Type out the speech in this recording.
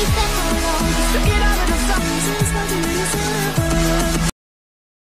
you step alone. Just look up.